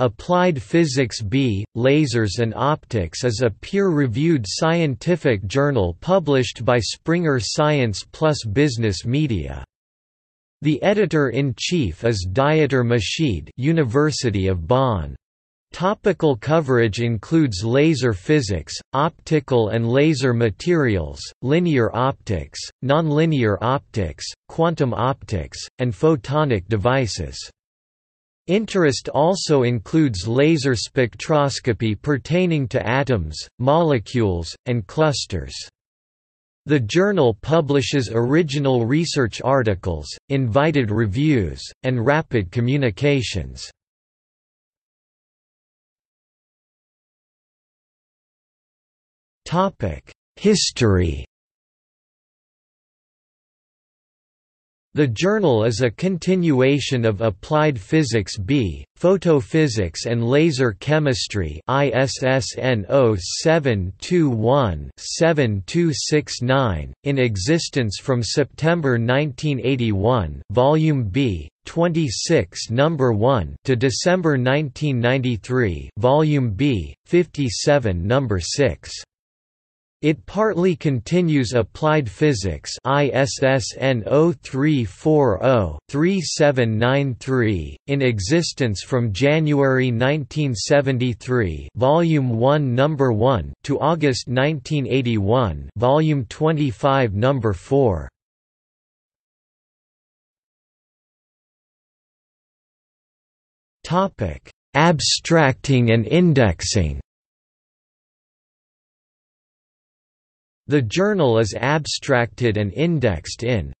Applied Physics B, Lasers and Optics is a peer-reviewed scientific journal published by Springer Science Plus Business Media. The editor-in-chief is Dieter Meschede University of Bonn. Topical coverage includes laser physics, optical and laser materials, linear optics, nonlinear optics, quantum optics, and photonic devices. Interest also includes laser spectroscopy pertaining to atoms, molecules, and clusters. The journal publishes original research articles, invited reviews, and rapid communications. History The journal is a continuation of Applied Physics B, Photophysics and Laser Chemistry ISSN 0721-7269, in existence from September 1981 Volume B, 26 number 1 to December 1993 Volume B, 57 number 6. It partly continues applied physics ISSN 0340-3793, in existence from January 1973 Volume 1 Number 1 to August 1981 Volume 25 Number 4. Abstracting and indexing The journal is abstracted and indexed in